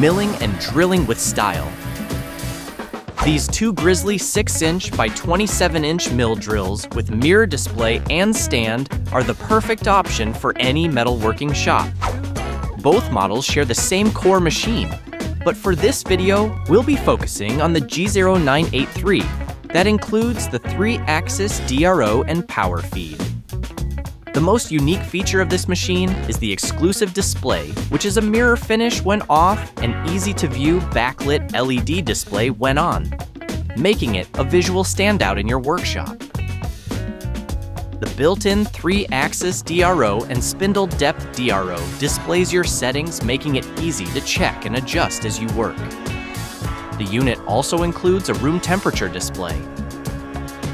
milling and drilling with style. These two Grizzly 6-inch by 27-inch mill drills with mirror display and stand are the perfect option for any metalworking shop. Both models share the same core machine, but for this video, we'll be focusing on the G0983 that includes the 3-axis DRO and power feed. The most unique feature of this machine is the exclusive display, which is a mirror finish when off and easy to view backlit LED display when on, making it a visual standout in your workshop. The built-in 3-axis DRO and spindle depth DRO displays your settings making it easy to check and adjust as you work. The unit also includes a room temperature display.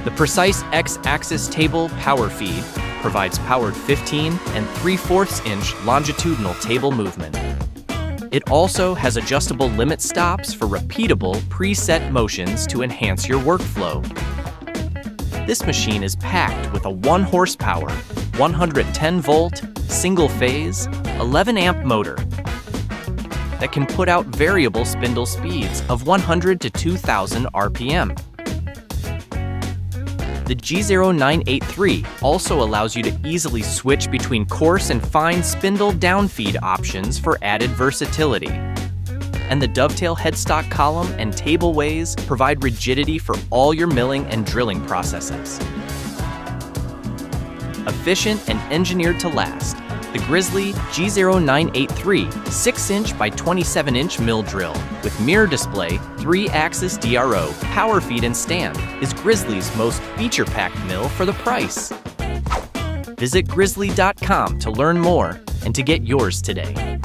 The Precise X-axis table power feed provides powered 15 and 3 4 inch longitudinal table movement. It also has adjustable limit stops for repeatable preset motions to enhance your workflow. This machine is packed with a 1 horsepower, 110 volt, single phase, 11 amp motor that can put out variable spindle speeds of 100 to 2000 RPM. The G0983 also allows you to easily switch between coarse and fine spindle downfeed options for added versatility. And the dovetail headstock column and table ways provide rigidity for all your milling and drilling processes. Efficient and engineered to last, the Grizzly G0983 6-inch by 27-inch mill drill with mirror display, 3-axis DRO, power feed and stand is Grizzly's most feature-packed mill for the price. Visit grizzly.com to learn more and to get yours today.